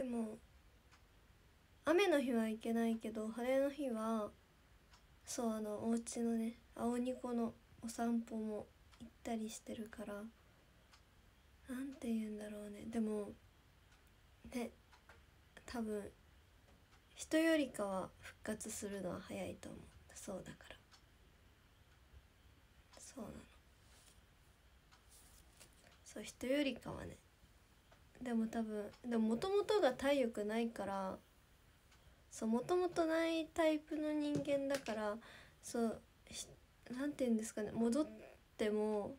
でも雨の日は行けないけど晴れの日はそうあのお家のね青ニコのお散歩も行ったりしてるからなんて言うんだろうね。でもね多分人よりかは復活するのは早いと思う。そうだから。そうなの。そう人よりかはねでも多分でももともとが体力ないからそうもともとないタイプの人間だからそうなんて言うんですかね戻っても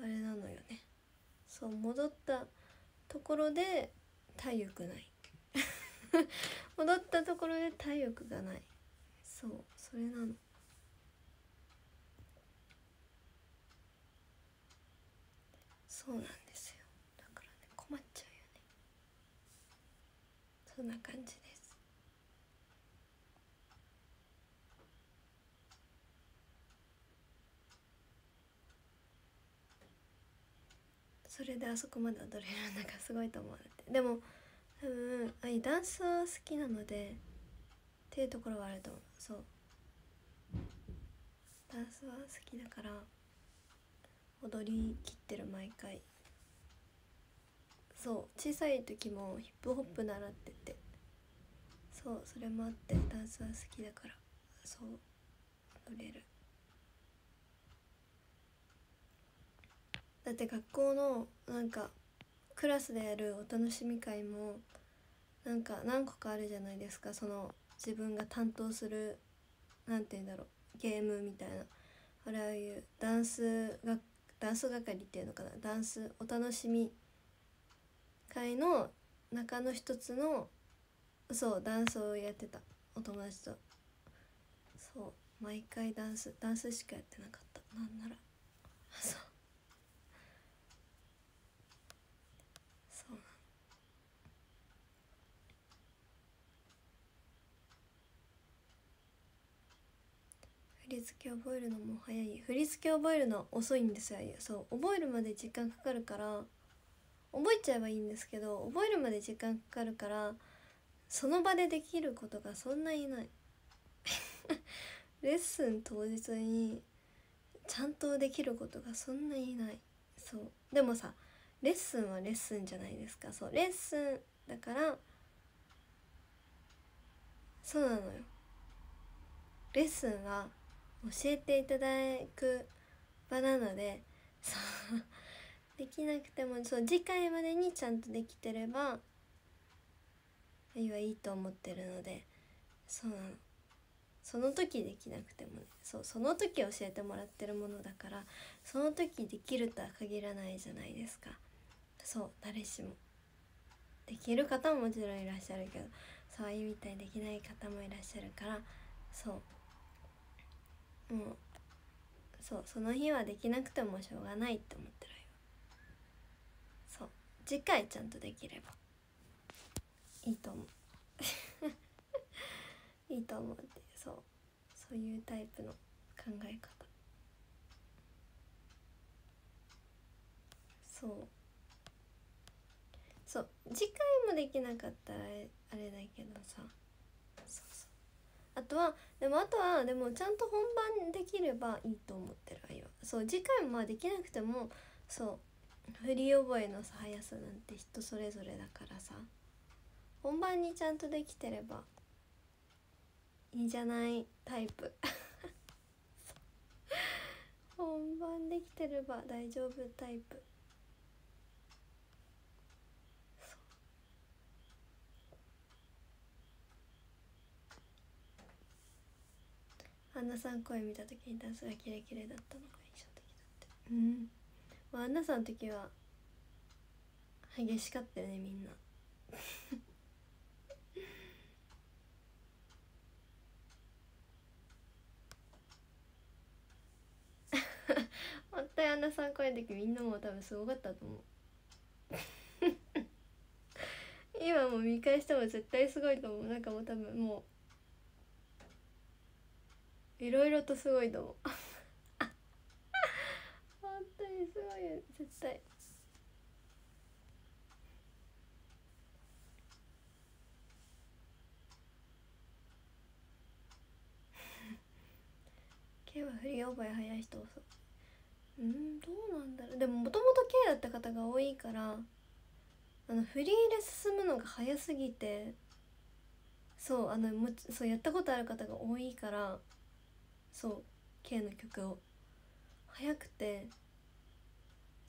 あれなのよね。そう戻ったところで体力ない。戻ったところで体力がない。そうそれなの。そうなんですよだからね困っちゃうよねそんな感じです。それであそこまで踊れるのがすごいと思われて。でも多分あいダンスは好きなのでっていうところはあると思う。そう。ダンスは好きだから踊りきってる毎回。そう小さい時もヒップホップ習ってて。そうそれもあってダンスは好きだからそう踊れる。だって学校のなんかクラスでやるお楽しみ会もなんか何個かあるじゃないですか。その自分が担当するなんて言うんだろうゲームみたいな。あれああいうダンスがダンス係っていうのかな。ダンスお楽しみ会の中の一つのそうダンスをやってた。お友達と。そう。毎回ダンスダンスしかやってなかった。なんなら。そう。そうな振り付け覚えるのも早い。振り付け覚えるの遅いんですよそう。覚えるまで時間かかるから覚えちゃえばいいんですけど覚えるまで時間かかるからその場でできることがそんないない。レッスン当日にちゃんとできることがそんないない。そう。でもさレッスンはレッスンじゃないですか。そうレッスンだからそうなのよ。レッスンは教えていただく場なのでそうできなくてもそう次回までにちゃんとできてればいはいいと思ってるのでそうなの。その時できなくてもね。そうその時教えてもらってるものだからその時できるとは限らないじゃないですか。そう誰しも。できる方ももちろんいらっしゃるけどそういうみたいにできない方もいらっしゃるからそう。もうそうその日はできなくてもしょうがないって思ってる。次回ちゃんとできれば。いいと思う。いいと思うってそう。そういうタイプの考え方。そう。そう。次回もできなかったらあれだけどさ。あとはでもあとはでもちゃんと本番できればいいと思ってるわよそう。次回もまあできなくてもそう。振り覚えのさ速さなんて人それぞれだからさ。本番にちゃんとできてればいいじゃない？タイプ。本番できてれば大丈夫タイプ。アンナさん声見た時にダンスがキレキレだったのが印象的だってうん、まあ、アンナさんの時は激しかったよねみんな。本当にアンナさん声の時みんなも多分すごかったと思う。今も見返しても絶対すごいと思う。なんかもう多分もういろいろとすごいと思う。いすごい絶対。K は振り覚え早い人遅うんどうなんだろう。でももともと K だった方が多いからあのフリーで進むのが早すぎてそうあのもそうやったことある方が多いからそう K の曲を。早くて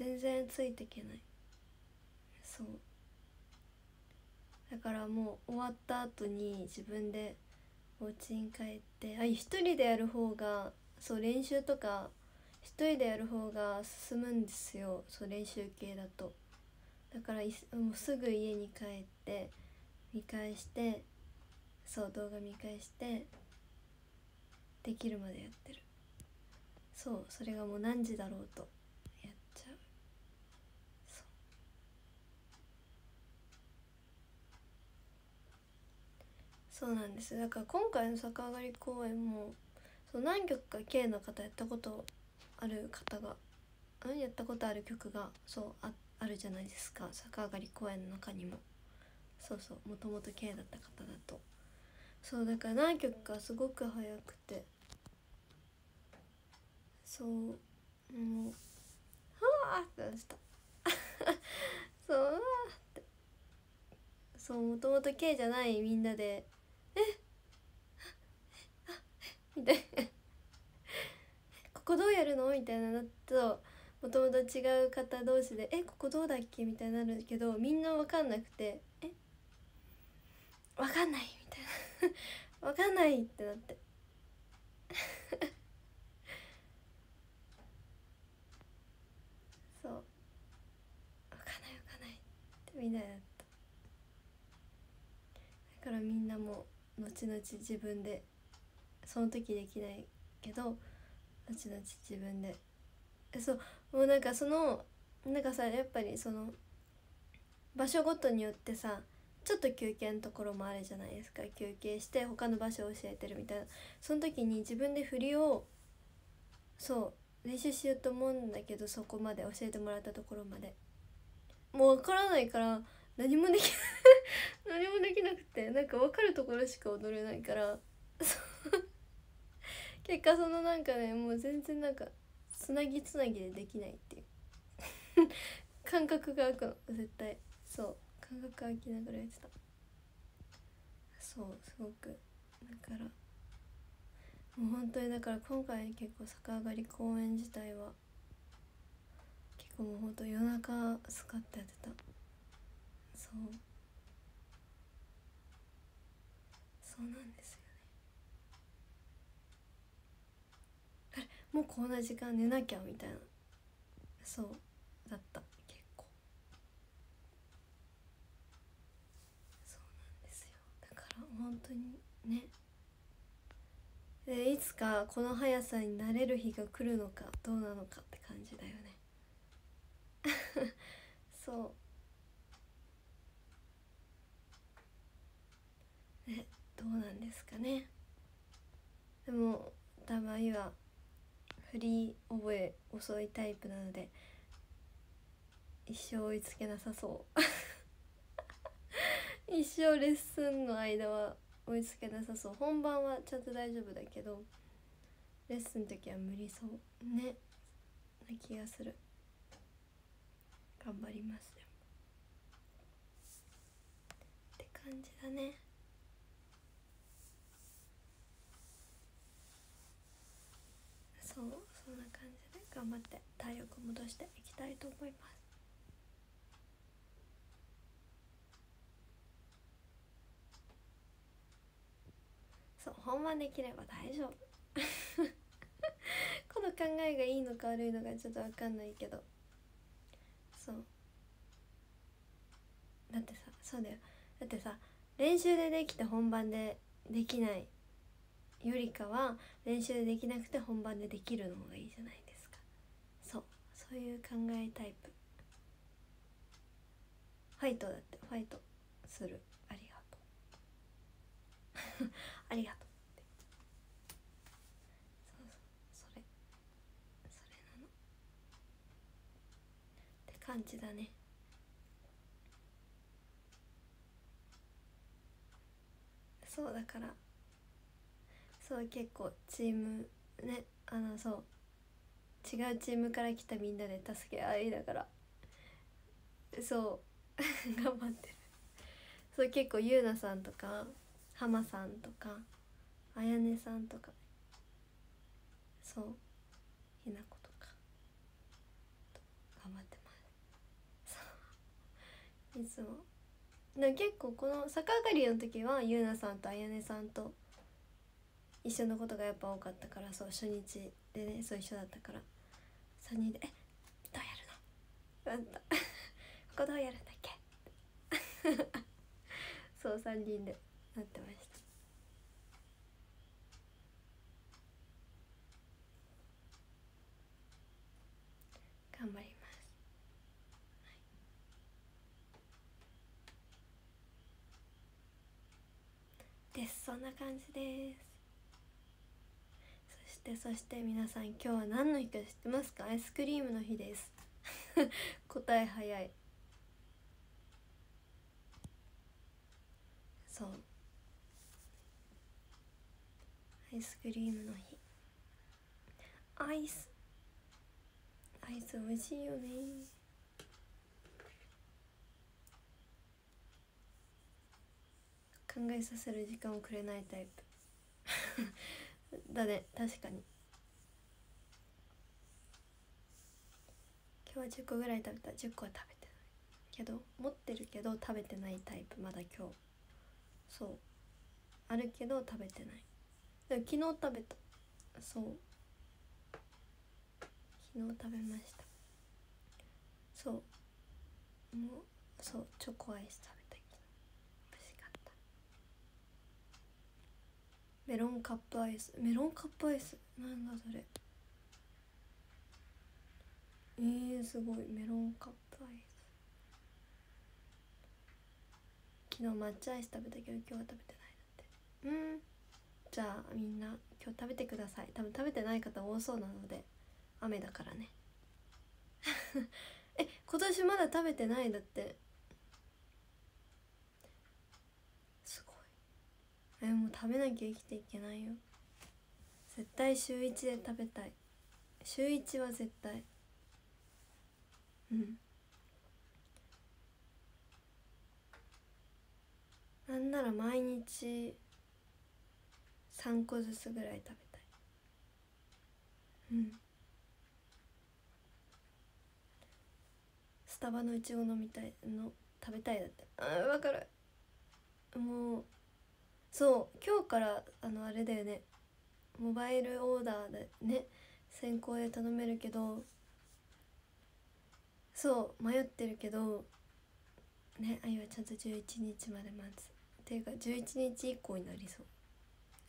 全然ついていけない。そう。だからもう終わった後に自分でお家に帰ってあ一人でやる方がそう練習とか一人でやる方が進むんですよ。そう練習系だと。だからもうすぐ家に帰って見返してそう動画見返してできるまでやってる。そうそれがもう何時だろうとやっちゃう。そうなんです。だから今回の逆上がり公演もそう何曲か K の方やったことある方がうんやったことある曲がそうああるじゃないですか。逆上がり公演の中にも。そうそうもともと K だった方だと。そうだから何曲かすごく早くて。そうもうはあってなった。そうわって。そうもともと K じゃないみんなで「え っみたいな「ここどうやるの?」みたいなともともと違う方同士で「えここどうだっけ?」みたいになるけどみんな分かんなくて「え？分かんない」みたいな「分かんない」ってなって。そう「分かんない分かんない」ってみんなやった。だからみんなも後々自分でその時できないけど後々自分で。そう。もうなんかそのなんかさやっぱりその場所ごとによってさちょっと休憩のところもあるじゃないですか。休憩して他の場所を教えてるみたいな。その時に自分で振りをそう練習しようと思うんだけどそこまで教えてもらったところまで。もう分からないから何もでき 何もできなくてなんか分かるところしか踊れないから。結果そのなんかねもう全然なんかつなぎつなぎでできないっていう。感覚が空くの。絶対。そう。感覚空きながらやってた。そう。すごく。だから。もう本当にだから今回結構逆上がり公演自体は結構もう本当夜中スカッとやってた。そうそうなんですよねあれもうこんな時間寝なきゃみた。いなそうだった。結構そう。なんですよだから本当にね。でいつかこの速さになれる日が来るのかどうなのかって感じだよね。そうねどうなんですかね。でもたまには振り覚え遅いタイプなので一生追いつけなさそう。一生レッスンの間は追いつけなさそう。本番はちゃんと大丈夫だけどレッスンの時は無理そう。ね。な気がする。頑張ります。でもって感じだね。そうそんな感じで頑張って体力戻していきたいと思います。そう本番できれば大丈夫。この考えがいいのか悪いのかちょっと分かんないけど。そう。だってさそうだよ。だってさ練習でできて本番でできないよりかは練習でできなくて本番でできるのがいいじゃないですか。そう。そういう考えタイプ。ファイトだって。ファイトする。ありがとう。ありがとうって。そうそう。それ。それなの。って感じだね。そうだからそう結構チームねあのそう違うチームから来たみんなで助け合いだから。そう 頑張ってる。そう結構ゆうなさんとかハマさんとかあやねさんとか。そうひなことか。頑張ってます。そう。いつも。で結構この逆上がりの時はゆうなさんとあやねさんと一緒のことがやっぱ多かったからそう初日でねそう一緒だったから。3人で「えどうやるの?」あんた ここどうやるんだっけ？そう3人でなってました。頑張ります、はい、です。そんな感じです。そしてそして皆さん今日は何の日か知ってますか？アイスクリームの日です。答え早い。そう。アイスクリームの日。アイス。アイス美味しいよね。考えさせる時間をくれないタイプ。だね確かに。今日は10個ぐらい食べた。10個は食べてないけど持ってるけど食べてないタイプ。まだ今日。そう。あるけど食べてない。でも昨日食べた。そう。昨日食べました。そう。もうそうチョコアイス食べた昨日美味しかったメロンカップアイス。メロンカップアイス？なんだそれ。えー、すごい。メロンカップアイス。昨日抹茶アイス食べたけど今日は食べてないだって。うん。じゃあみんな今日食べてください。多分食べてない方多そうなので雨だからね。え今年まだ食べてない？んだってすごいえもう食べなきゃ生きていけないよ。絶対週1で食べたい。週1は絶対。うん。なんなら毎日3個ずつぐらい食べたい。うん。スタバのいちご飲みたいの食べたいだって。あ分かる。もうそう今日からあのあれだよね。モバイルオーダーでね先行で頼めるけどそう迷ってるけどねあいはちゃんと11日まで待つ。っていうか11日以降になりそう。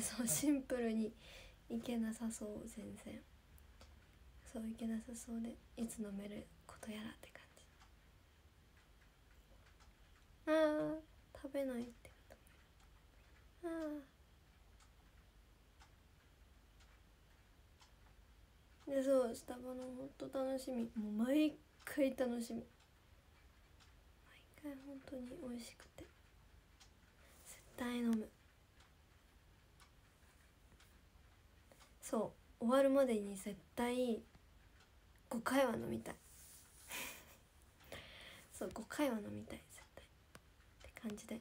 そうシンプルにいけなさそう全然。そういけなさそうでいつ飲めることやらって感じ。あー食べないって。でそうスタバのほんと楽しみ。もう毎回楽しみ。毎回本当に美味しくて。絶対飲む。そう。終わるまでに絶対5回は飲みたい。そう5回は飲みたい。絶対。って感じで。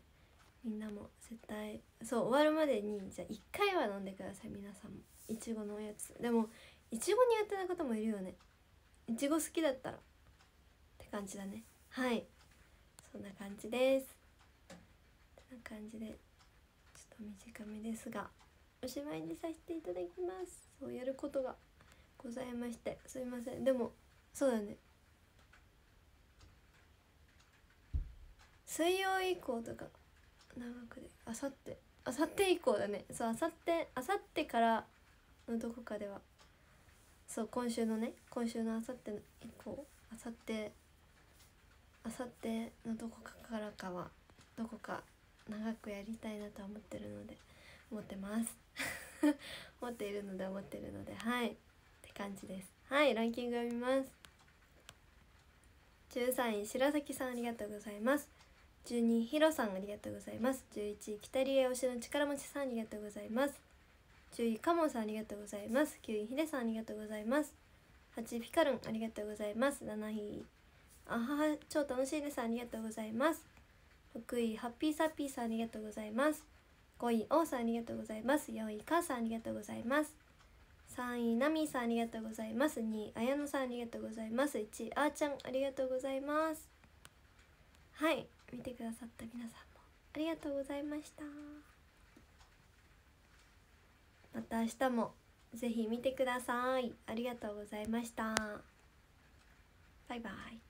みんなも絶対そう終わるまでにじゃあ1回は飲んでください皆さんも。いちごのおやつ。でもいちご苦手な方もいるよね。いちご好きだったら。って感じだね。はい。そんな感じです。こんな感じでちょっと短めですが。おしまいにさせていただきます。そうやることがございまして。すいません。でもそうだね。水曜以降とか長くであさってあさって以降だね。そうあさってあさってからのどこかでは。そう今週のね今週のあさって以降あさってあさってのどこかからかはどこか長くやりたいなと思ってるので思ってます。思っているので思ってるのではい。って感じです。はいランキング読みます。13位白崎さんありがとうございます。12ヒロさんありがとうございます。11北リエ推しの力持ちさんありがとうございます。10位カモンさんありがとうございます。9位ヒデさんありがとうございます。8位ピカルンありがとうございます。7位あはは超楽しいですありがとうございます。6位ハッピーサッピーさんありがとうございます。5位王さんありがとうございます。4位カーさんありがとうございます。3位ナミさんありがとうございます。2位綾乃さんありがとうございます。1位あーちゃんありがとうございます。はい見てくださった皆さんもありがとうございました。また明日もぜひ見てください。ありがとうございました。バイバイ。